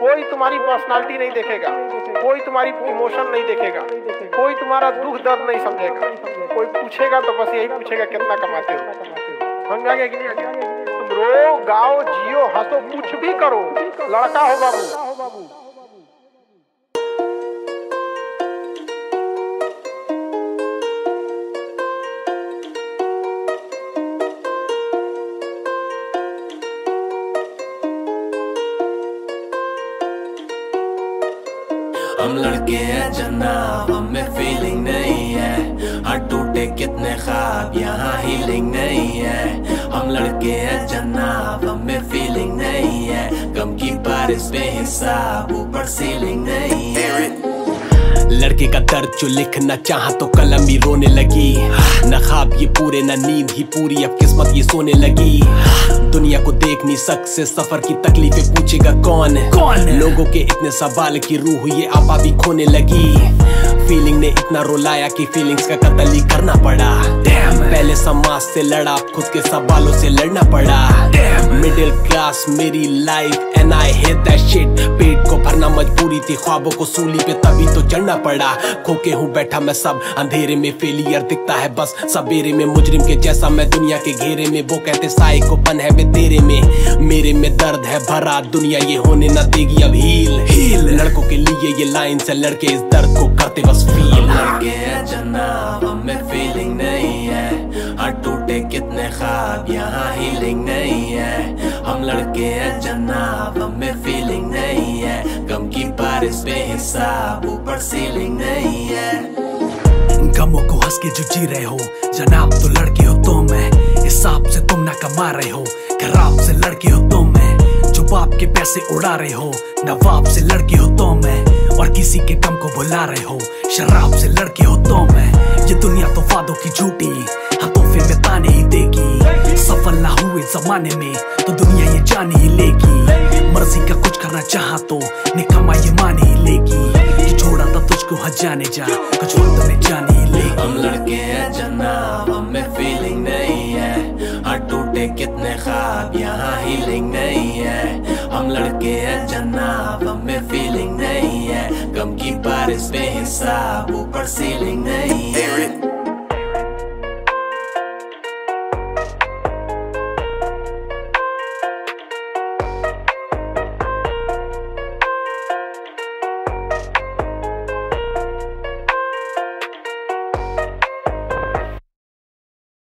कोई तुम्हारी पर्सनालिटी नहीं देखेगा। कोई तुम्हारी इमोशन नहीं देखेगा। कोई तुम्हारा दुख, दर्द नहीं समझेगा। कोई पूछेगा तो बस यही पूछेगा, कितना कमाते हो? समझ गया कि नहीं आ गया? तुम रो गाओ, जियो, हंसो, कुछ भी करो। लड़का हो बाबू हम लड़के हैं जनाब, हमें फीलिंग नहीं है। हर टूटे कितने खाब यहाँ हीलिंग नहीं है। हम लड़के हैं जनाब, हमें फीलिंग नहीं है। गम की बारिश पे हिसाब, ऊपर सीलिंग नहीं है। लड़के का दर्द जो लिखना चाहा तो कलम ही रोने लगी। न ख्वाब ये पूरे न नींद ही पूरी अब किस्मत ये सोने लगी। दुनिया को देख नहीं सक से सफ़र की तकलीफें पूछेगा कौन? कौन? लोगों के इतने सवाल की रूह ये आपा भी खोने लगी। फीलिंग ने इतना रुलाया कि फीलिंग्स का कत्ल ही करना पड़ा। पहले समाज से लड़ा खुद के सवालों से लड़ना पड़ा। मिडिल क्लास मेरी life and I hate that shit पेट को भरना मजबूरी थी ख्वाबों को सूली पे तभी तो चढ़ना पड़ा। खोके हूँ बैठा मैं सब अंधेरे में फेलियर दिखता है बस। सवेरे में मुजरिम के जैसा मैं दुनिया के घेरे में। वो कहते साई को पन है मैं तेरे में। मेरे में दर्द है भरा दुनिया ये होने ना देगी अब हील हील लड़कों के लिए ये लाइन से लड़के इस दर्द को करते बस फील लड़के हैं जनाब हमें फीलिंग नहीं है। हर टूटे कितने ख्वाब यहाँ हीलिंग नहीं लड़के हैं, जनाब, हमें फीलिंग नहीं है। गम की बारिश पे हिसाब, ऊपर सीलिंग नहीं है। गमों को हंस के जो जी रहे हो। जनाब तो लड़के हो तो मैं। हिसाब से तुम ना कमा रहे हो। खराब से लड़के हो तो मैं। जो बाप के पैसे उड़ा रहे हो, नवाब से लड़के हो तो मैं। और किसी के कम को बुला रहे हो। शराब से लड़के हो तो मैं। ये दुनिया तो वादों की झूठी। हाँ तोहफे में ताने ही देगी। सफल जमाने में तो दुनिया ये जान ही लेगी। मर्ज़ी का कुछ करना चाह तो निकम्मा ये माने ही लेगी। ये छोड़ा था तुझको हजाने जा, कुछ वक्त में जाने ही लेगी। हम लड़के हैं जनाब, हमें फीलिंग नहीं है। हर टूटे कितने ख्वाब, यहाँ हीलिंग नहीं है। हम लड़के हैं जनाब, हमें फीलिंग नहीं है। गम की बारिश पे हिसाब, ऊपर सीलिंग नहीं